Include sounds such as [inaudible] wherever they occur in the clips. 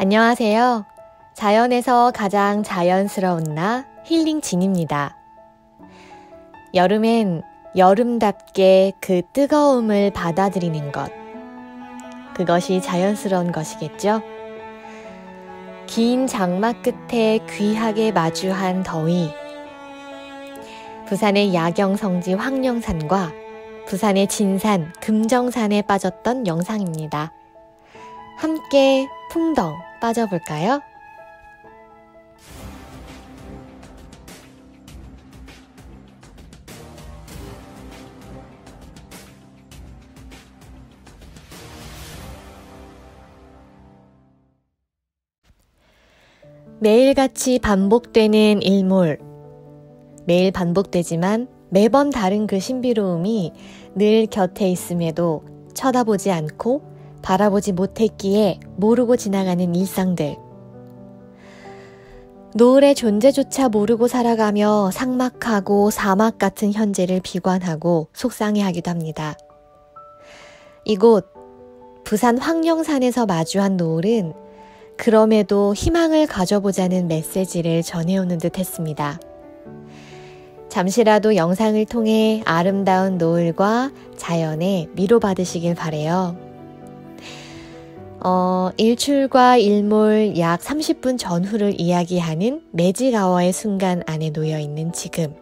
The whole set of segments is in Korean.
안녕하세요. 자연에서 가장 자연스러운 나 힐링 진입니다. 여름엔 여름답게 그 뜨거움을 받아들이는 것. 그것이 자연스러운 것이겠죠? 긴 장마 끝에 귀하게 마주한 더위. 부산의 야경 성지 황령산과 부산의 진산 금정산에 빠졌던 영상입니다. 함께 풍덩 빠져볼까요? 매일같이 반복되는 일몰. 매일 반복되지만 매번 다른 그 신비로움이 늘 곁에 있음에도 쳐다보지 않고 바라보지 못했기에 모르고 지나가는 일상들. 노을의 존재조차 모르고 살아가며 상막하고 사막 같은 현재를 비관하고 속상해 하기도 합니다. 이곳 부산 황령산에서 마주한 노을은 그럼에도 희망을 가져보자는 메시지를 전해오는 듯 했습니다. 잠시라도 영상을 통해 아름다운 노을과 자연에 위로받으시길 바래요. 어, 일출과 일몰 약 30분 전후를 이야기하는 매직아워의 순간 안에 놓여 있는 지금.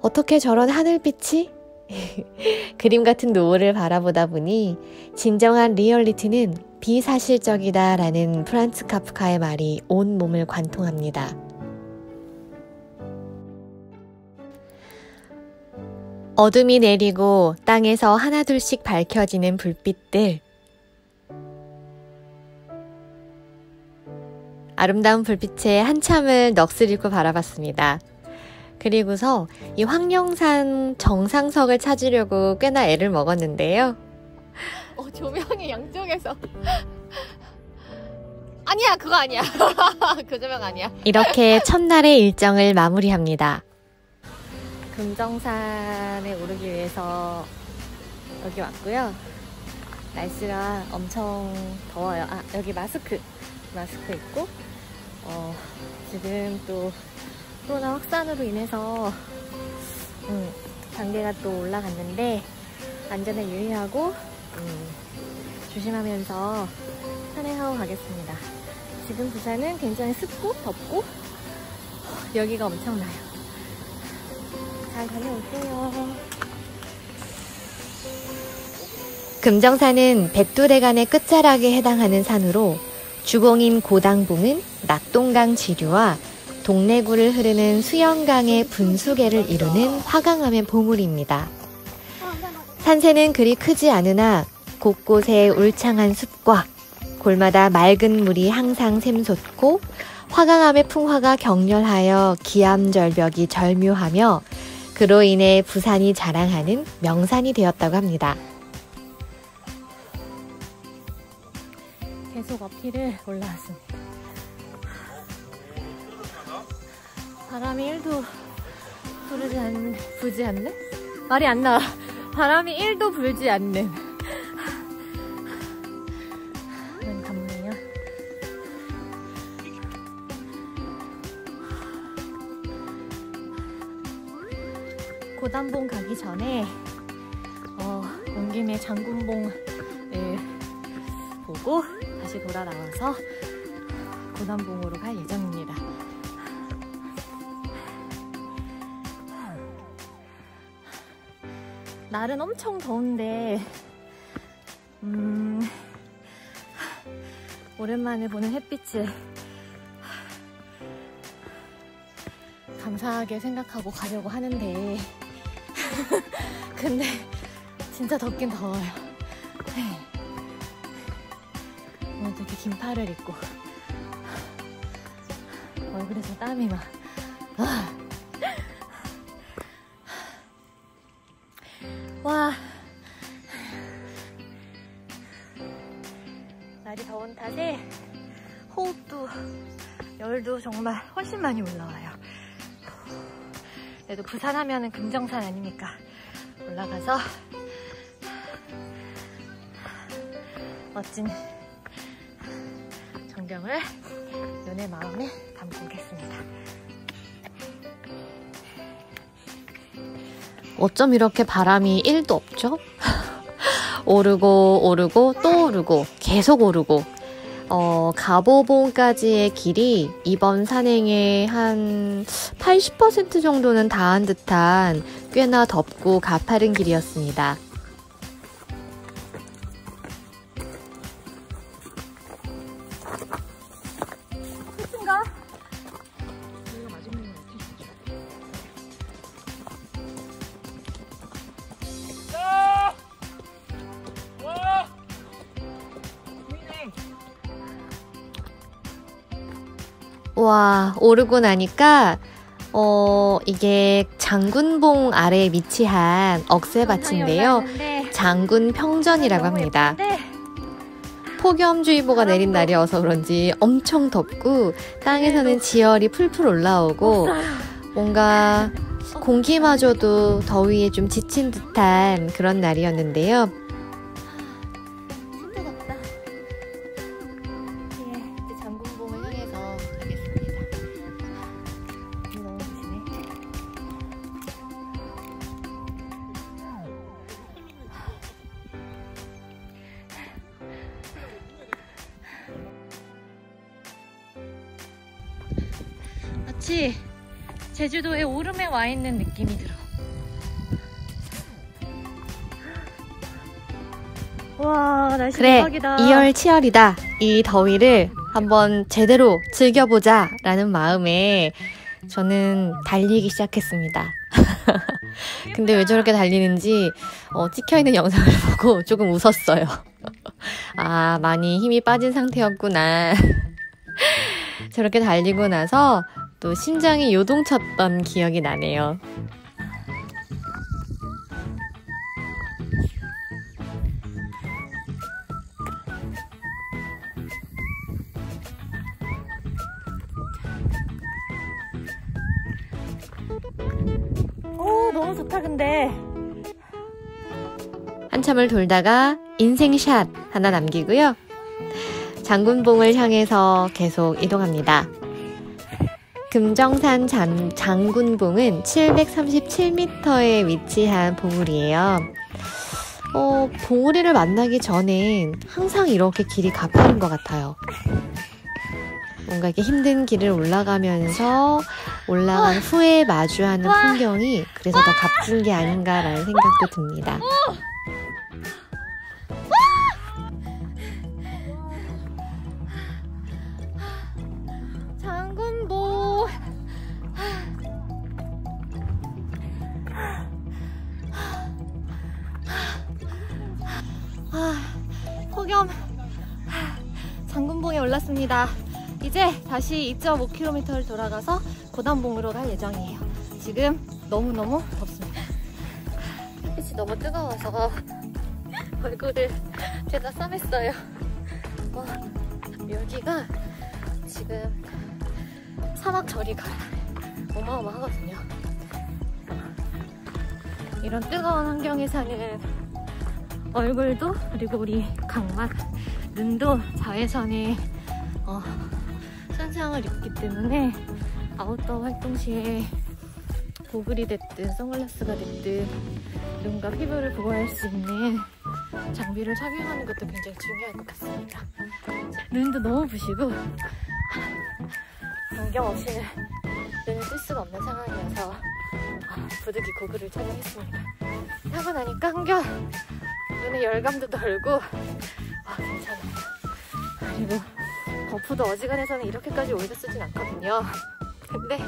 어떻게 저런 하늘빛이? [laughs] 그림 같은 노을을 바라보다 보니 진정한 리얼리티는 비사실적이다 라는 프란츠 카프카의 말이 온 몸을 관통합니다. 어둠이 내리고 땅에서 하나둘씩 밝혀지는 불빛들. 아름다운 불빛에 한참을 넋을 잃고 바라봤습니다. 그리고서 이 황령산 정상석을 찾으려고 꽤나 애를 먹었는데요. 어, 조명이 양쪽에서. [laughs] 아니야, 그거 아니야. [laughs] 그 조명 아니야. 이렇게 첫날의 일정을 마무리합니다. 금정산에 오르기 위해서 여기 왔고요. 날씨가 엄청 더워요. 아, 여기 마스크. 마스크 있고, 어, 지금 또 코로나 확산으로 인해서, 음, 단계가 또 올라갔는데, 안전에 유의하고, 음, 조심하면서 산행하고 가겠습니다. 지금 부산은 굉장히 습고 덥고 여기가 엄청나요. 잘 다녀올게요. 금정산은 백두대간의 끝자락에 해당하는 산으로 주공인 고당봉은 낙동강 지류와 동래구를 흐르는 수영강의 분수계를 이루는 화강암의 보물입니다. 산세는 그리 크지 않으나 곳곳에 울창한 숲과 골마다 맑은 물이 항상 샘솟고 화강암의 풍화가 격렬하여 기암절벽이 절묘하며 그로 인해 부산이 자랑하는 명산이 되었다고 합니다. 계속 어필을 올라왔습니다. 바람이 1도 부르지 않는, 부지 않는? 말이 안 나와. 바람이 1도 불지 않는. 고단봉 가기 전에 어, 온 김에 장군봉을 보고 다시 돌아 나와서 고단봉으로 갈 예정입니다. 날은 엄청 더운데 음, 오랜만에 보는 햇빛을 감사하게 생각하고 가려고 하는데 [laughs] 근데 진짜 덥긴 더워요. 네. 오늘 이렇게 긴 팔을 입고 얼굴에서 땀이 막. 아. 와. 날이 더운 탓에 호흡도 열도 정말 훨씬 많이 올라와요. 그래도 부산 하면은 금정산 아닙니까? 올라가서 멋진 광경을 눈에 마음에 담고 오겠습니다. 어쩜 이렇게 바람이 1도 없죠? [laughs] 오르고 오르고 또 오르고 계속 오르고 어, 가보봉까지의 길이 이번 산행의 한 80% 정도는 닿은 듯한 꽤나 덥고 가파른 길이었습니다. 오르고 나니까, 어, 이게 장군봉 아래에 위치한 억새밭인데요. 장군 평전이라고 합니다. 폭염주의보가 내린 날이어서 그런지 엄청 덥고, 땅에서는 지열이 풀풀 올라오고, 뭔가 공기마저도 더위에 좀 지친 듯한 그런 날이었는데요. 마치 제주도의 오름에 와 있는 느낌이 들어. 와, 날씨 그래, 대박이다. 이열치열이다. 이 더위를 한번 제대로 즐겨보자 라는 마음에 저는 달리기 시작했습니다. [laughs] 근데 왜 저렇게 달리는지 어, 찍혀있는 영상을 [laughs] 보고 조금 웃었어요. [laughs] 아, 많이 힘이 빠진 상태였구나. 저렇게 달리고 나서 또 심장이 요동쳤던 기억이 나네요. 오, 너무 좋다, 근데. 한참을 돌다가 인생샷 하나 남기고요. 장군봉을 향해서 계속 이동합니다. 금정산 장, 장군봉은 737m에 위치한 봉우리예요. 어, 봉우리를 만나기 전엔 항상 이렇게 길이 가파른 것 같아요. 뭔가 이렇게 힘든 길을 올라가면서 올라간 후에 마주하는 풍경이 그래서 더 값진 게 아닌가라는 생각도 듭니다. 다시 2.5km를 돌아가서 고단봉으로 갈 예정이에요. 지금 너무너무 덥습니다. 햇빛이 너무 뜨거워서 얼굴을 제가 싸맸어요. 와, 여기가 지금 사막저리가 어마어마하거든요. 이런 뜨거운 환경에 사는 얼굴도 그리고 우리 각막, 눈도 자외선에 어, 손상을 입기 때문에 아웃도어 활동 시에 고글이 됐든 선글라스가 됐든 눈과 피부를 보호할 수 있는 장비를 착용하는 것도 굉장히 중요할 것 같습니다. 눈도 너무 부시고 안경 없이는 눈을 뜰 수가 없는 상황이어서 아, 부득이 고글을 착용했습니다. 하고 나니까 한결 눈에 열감도 덜고 아 괜찮아요. 그리고 buff도 어지간해서는 이렇게까지 오래 쓰진 않거든요. [laughs] 근데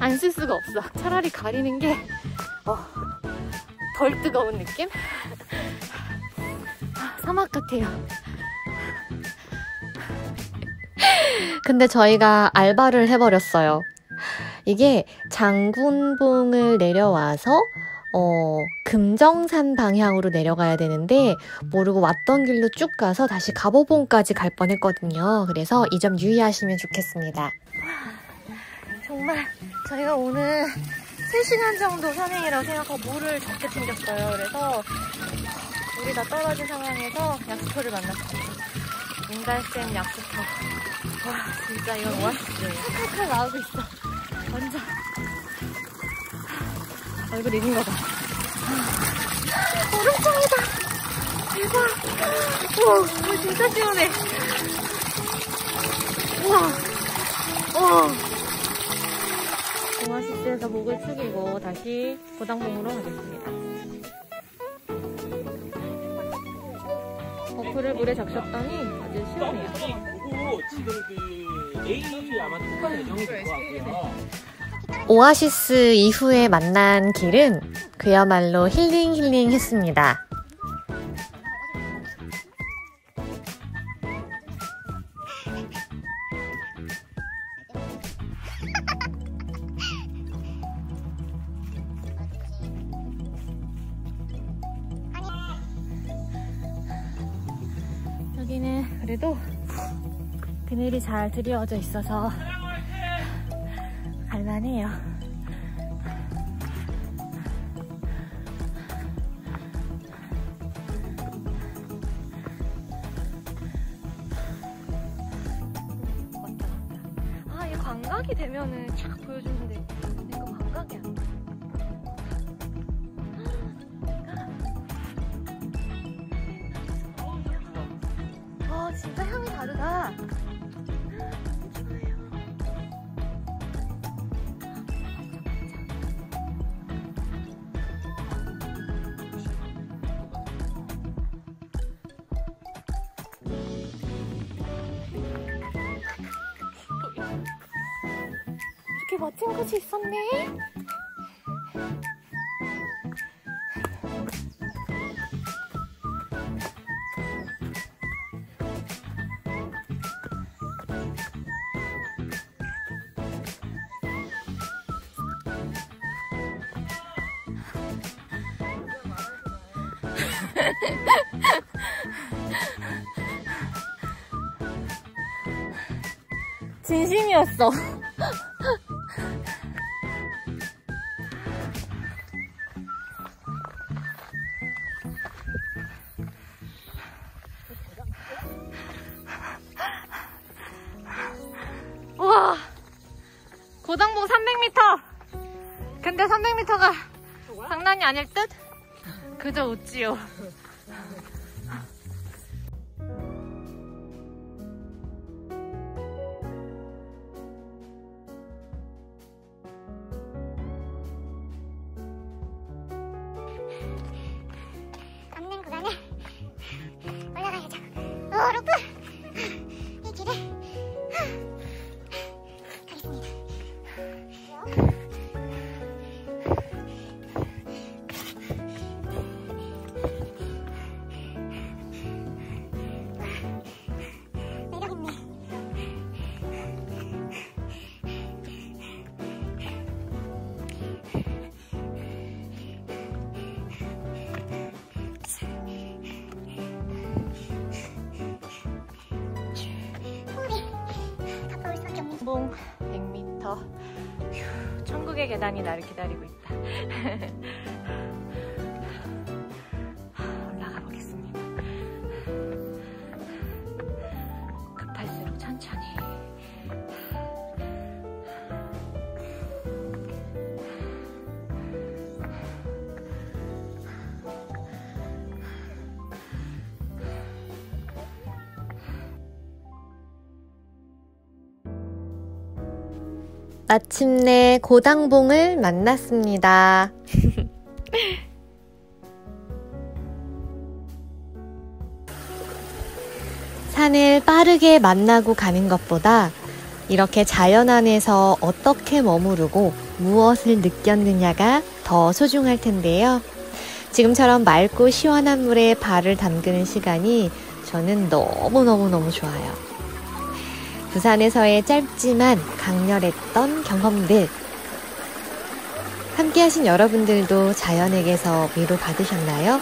안 쓸 수가 없어. 차라리 가리는 게 어, 덜 뜨거운 느낌? 아, 사막 같아요. 근데 저희가 알바를 해버렸어요. 이게 장군봉을 내려와서 어, 금정산 방향으로 내려가야 되는데 모르고 왔던 길로 쭉 가서 다시 가보봉까지 갈 뻔했거든요. 그래서 이 점 유의하시면 좋겠습니다. 정말 저희가 오늘 3시간 정도 산행이라고 생각하고 물을 적게 챙겼어요. 그래서 물이 다 떨어진 상황에서 약초를 만났습니다. 인갈쌤 약부터. 와, 진짜 이건 오아시스예요. 칼칼 나오고 있어. 완전. 얼굴 익은 거 봐. 얼음장이다. 대박. 우와, 진짜 시원해. 우와. 우와. 오아시스에서 목을 축이고 다시 고당봉으로 가겠습니다. 어플을 물에 적셨더니 아주 시원해요. 지금 그 내일 아마 통과 예정이 될 것 같고요. 오아시스 이후에 만난 길은 그야말로 힐링 힐링 했습니다. 여기는 그래도 그늘이 잘 드리워져 있어서 갈만해요. 아, 이 광각이 되면은 쫙 보여주는데 이거 광각이 안 돼. 와, 진짜 향이 다르다. 이렇게 멋진 곳이 있었네. 진심이었어. 그저 가까울 수밖에 없네. 봉 100m. 휴, 천국의 계단이 나를 기다리고 있다. [laughs] 마침내 고당봉을 만났습니다. [laughs] 산을 빠르게 만나고 가는 것보다 이렇게 자연 안에서 어떻게 머무르고 무엇을 느꼈느냐가 더 소중할 텐데요. 지금처럼 맑고 시원한 물에 발을 담그는 시간이 저는 너무너무너무 좋아요. 부산에서의 짧지만 강렬했던 경험들. 함께 하신 여러분들도 자연에게서 위로 받으셨나요?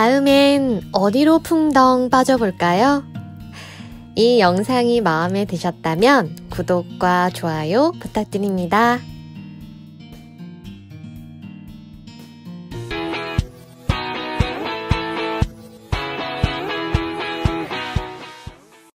다음엔 어디로 풍덩 빠져볼까요? 이 영상이 마음에 드셨다면 구독과 좋아요 부탁드립니다.